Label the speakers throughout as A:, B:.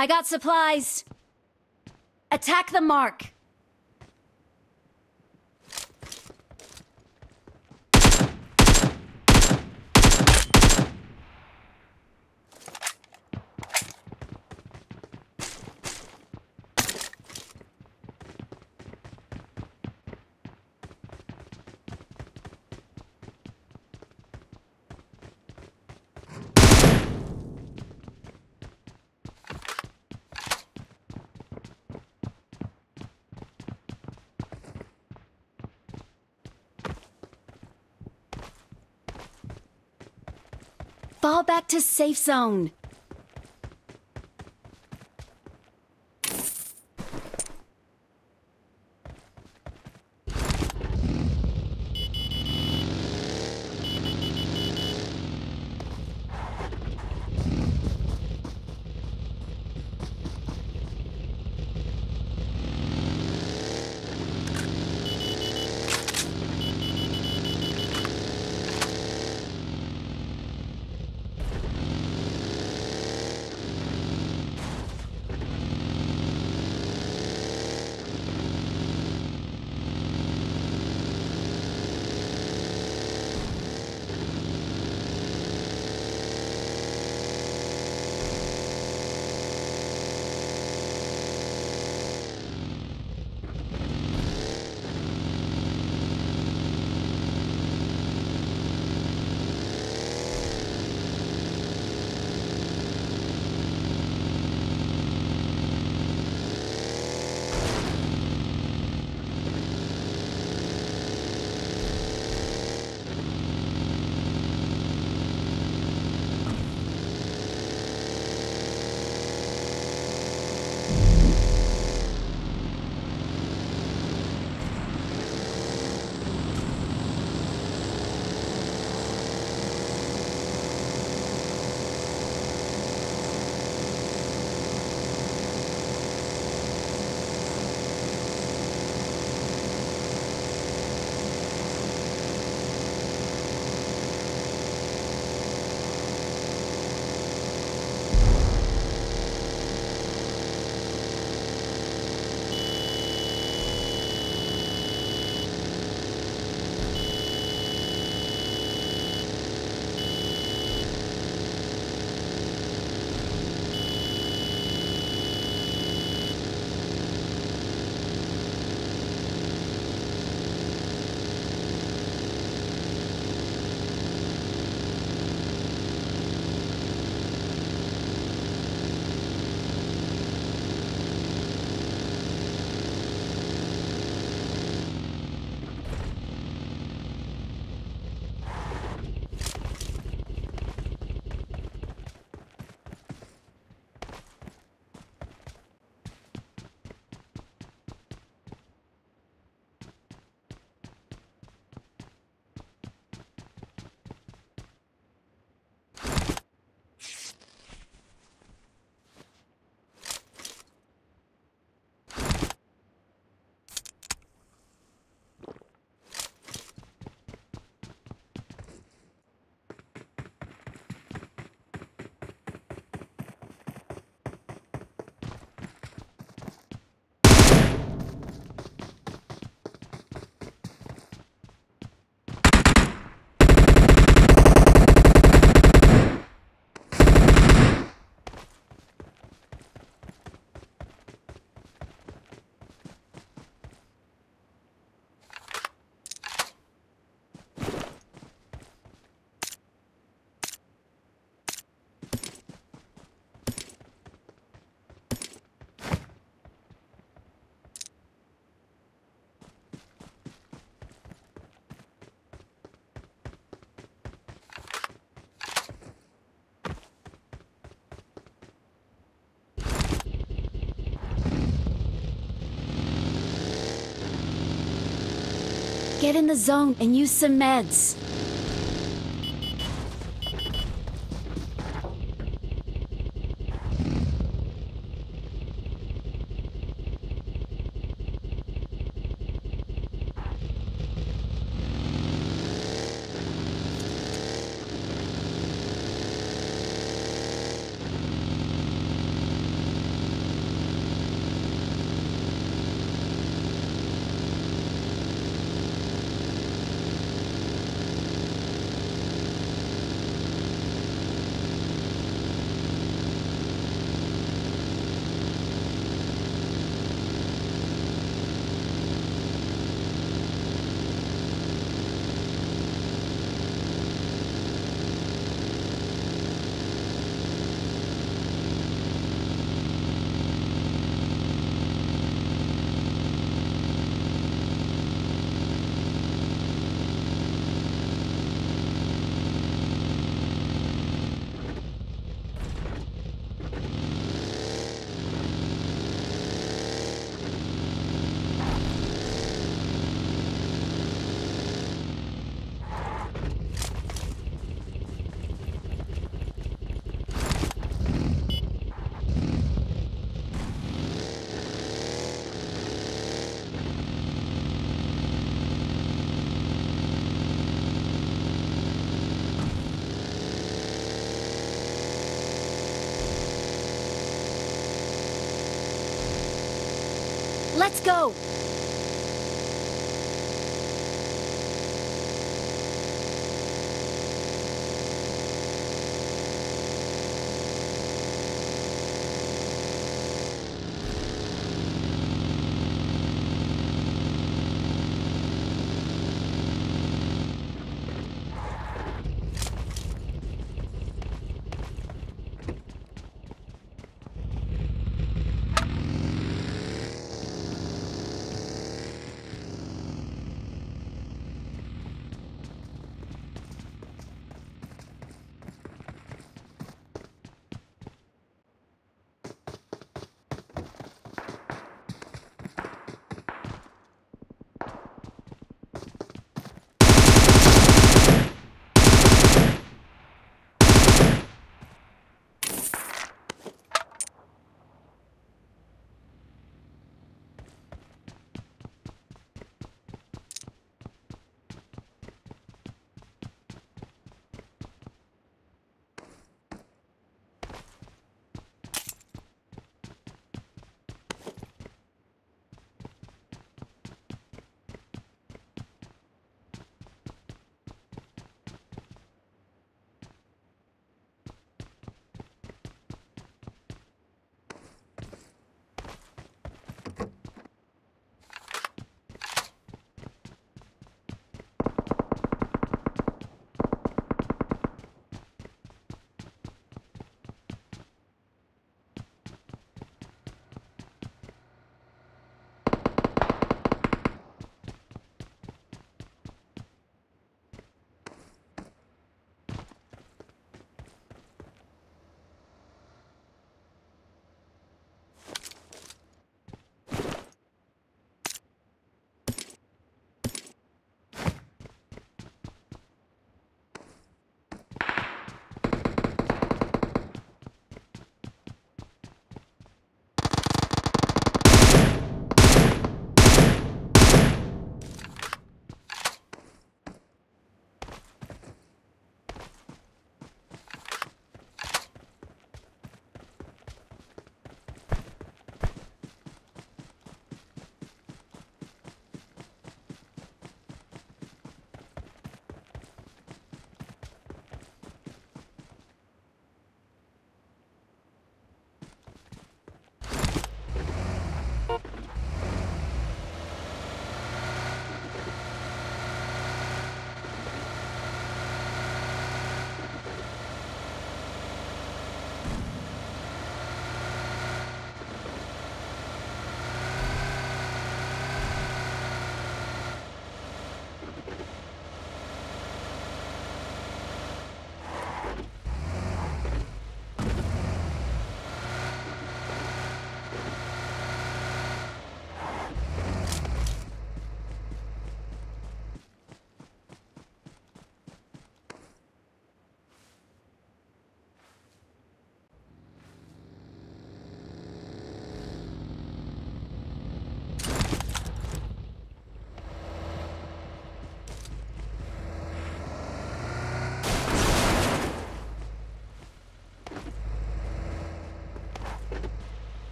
A: I got supplies. Attack the mark. Back to safe zone. Get in the zone and use some meds. Let's go!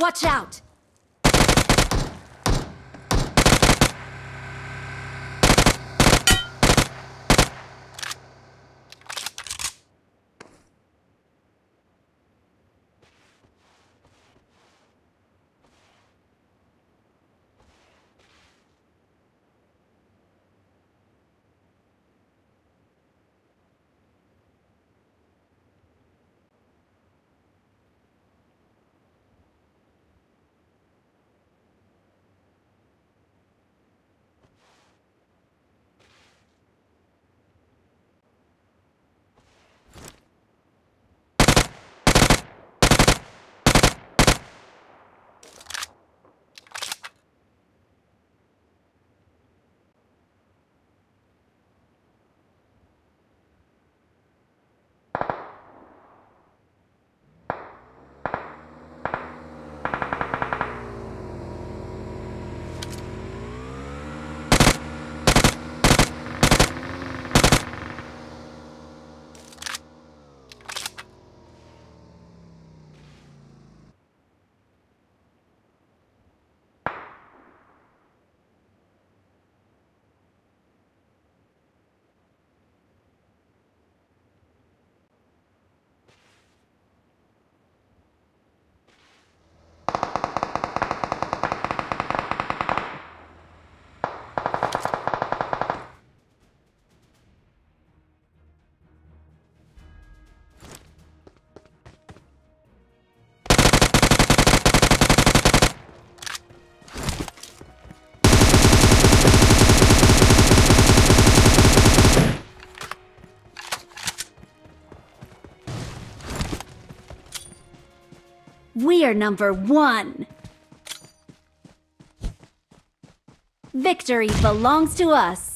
A: Watch out! We're number one! Victory belongs to us!